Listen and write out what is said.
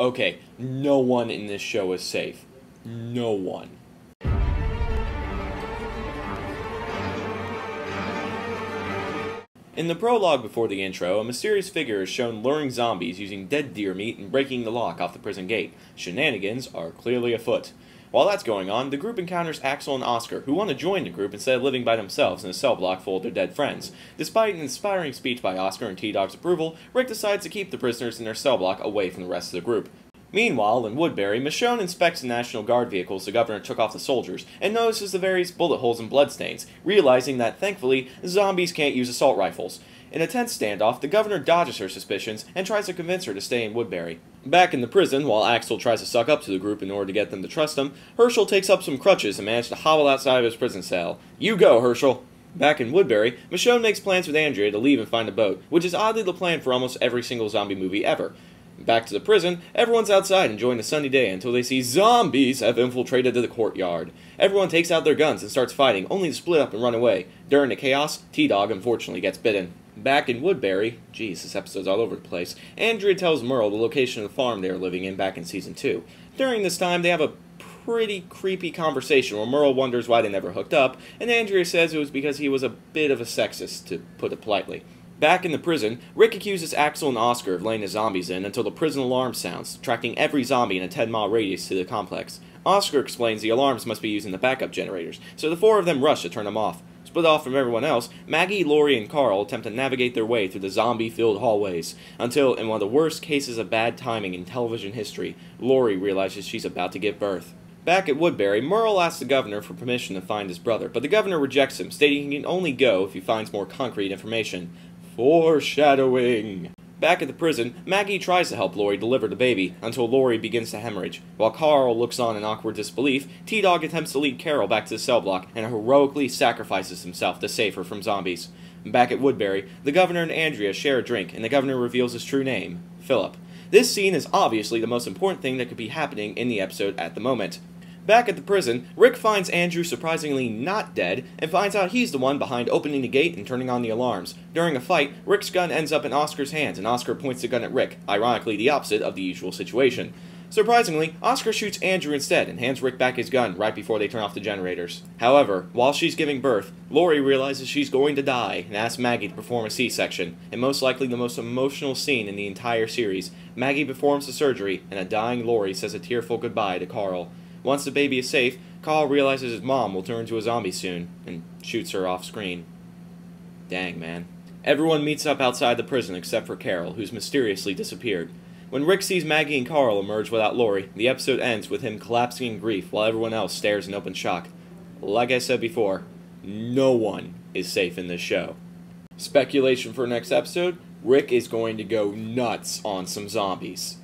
Okay, no one in this show is safe. No one. In the prologue before the intro, a mysterious figure is shown luring zombies using dead deer meat and breaking the lock off the prison gate. Shenanigans are clearly afoot. While that's going on, the group encounters Axel and Oscar, who want to join the group instead of living by themselves in a cell block full of their dead friends. Despite an inspiring speech by Oscar and T-Dog's approval, Rick decides to keep the prisoners in their cell block away from the rest of the group. Meanwhile, in Woodbury, Michonne inspects the National Guard vehicles the governor took off the soldiers and notices the various bullet holes and bloodstains, realizing that, thankfully, zombies can't use assault rifles. In a tense standoff, the governor dodges her suspicions and tries to convince her to stay in Woodbury. Back in the prison, while Axel tries to suck up to the group in order to get them to trust him, Hershel takes up some crutches and manages to hobble outside of his prison cell. You go, Hershel! Back in Woodbury, Michonne makes plans with Andrea to leave and find a boat, which is oddly the plan for almost every single zombie movie ever. Back to the prison, everyone's outside enjoying a sunny day until they see zombies have infiltrated the courtyard. Everyone takes out their guns and starts fighting, only to split up and run away. During the chaos, T-Dog unfortunately gets bitten. Back in Woodbury, geez, this episode's all over the place, Andrea tells Merle the location of the farm they are living in back in season 2. During this time, they have a pretty creepy conversation where Merle wonders why they never hooked up, and Andrea says it was because he was a bit of a sexist, to put it politely. Back in the prison, Rick accuses Axel and Oscar of laying the zombies in until the prison alarm sounds, tracking every zombie in a 10 mile radius to the complex. Oscar explains the alarms must be using the backup generators, so the four of them rush to turn them off. Split off from everyone else, Maggie, Lori, and Carl attempt to navigate their way through the zombie filled hallways, until, in one of the worst cases of bad timing in television history, Lori realizes she's about to give birth. Back at Woodbury, Merle asks the governor for permission to find his brother, but the governor rejects him, stating he can only go if he finds more concrete information. Foreshadowing! Back at the prison, Maggie tries to help Lori deliver the baby until Lori begins to hemorrhage. While Carl looks on in awkward disbelief, T Dog attempts to lead Carol back to the cell block and heroically sacrifices himself to save her from zombies. Back at Woodbury, the governor and Andrea share a drink, and the governor reveals his true name Philip. This scene is obviously the most important thing that could be happening in the episode at the moment. Back at the prison, Rick finds Andrew surprisingly not dead and finds out he's the one behind opening the gate and turning on the alarms. During a fight, Rick's gun ends up in Oscar's hands and Oscar points the gun at Rick, ironically the opposite of the usual situation. Surprisingly, Oscar shoots Andrew instead and hands Rick back his gun right before they turn off the generators. However, while she's giving birth, Lori realizes she's going to die and asks Maggie to perform a C-section, and most likely the most emotional scene in the entire series. Maggie performs the surgery, and a dying Lori says a tearful goodbye to Carl. Once the baby is safe, Carl realizes his mom will turn into a zombie soon and shoots her off screen. Dang, man. Everyone meets up outside the prison except for Carol, who's mysteriously disappeared. When Rick sees Maggie and Carl emerge without Lori, the episode ends with him collapsing in grief while everyone else stares in open shock. Like I said before, no one is safe in this show. Speculation for next episode Rick is going to go nuts on some zombies.